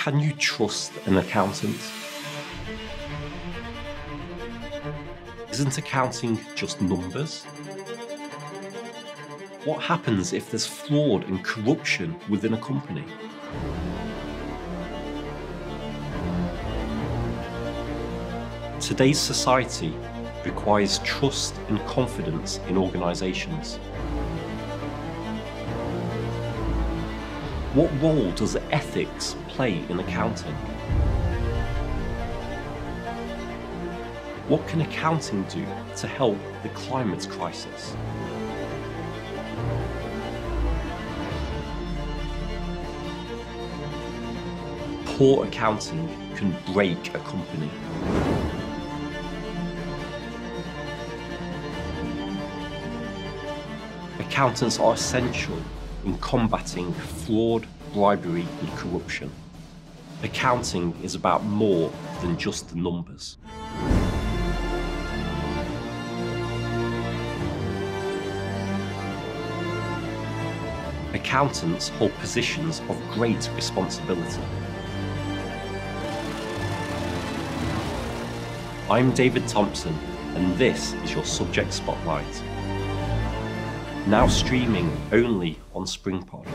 Can you trust an accountant? Isn't accounting just numbers? What happens if there's fraud and corruption within a company? Today's society requires trust and confidence in organisations. What role does ethics play in accounting? What can accounting do to help the climate crisis? Poor accounting can break a company. Accountants are essential in combating fraud, bribery, and corruption. Accounting is about more than just the numbers. Accountants hold positions of great responsibility. I'm David Thompson, and this is your Subject Spotlight. Now streaming only on SpringPod.